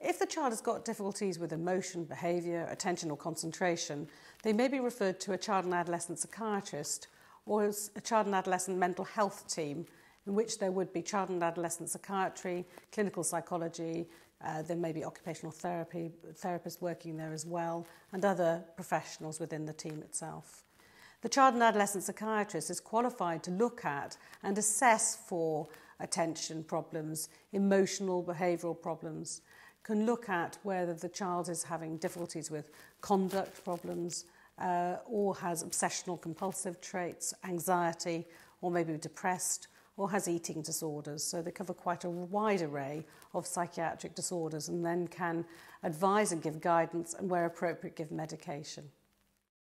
If the child has got difficulties with emotion, behaviour, attention or concentration, they may be referred to a child and adolescent psychiatrist or a child and adolescent mental health team in which there would be child and adolescent psychiatry, clinical psychology, uh, there may be occupational therapy, therapists working there as well, and other professionals within the team itself. The child and adolescent psychiatrist is qualified to look at and assess for attention problems, emotional behavioural problems, can look at whether the child is having difficulties with conduct problems uh, or has obsessional compulsive traits, anxiety, or maybe depressed, or has eating disorders. So they cover quite a wide array of psychiatric disorders and then can advise and give guidance and, where appropriate, give medication.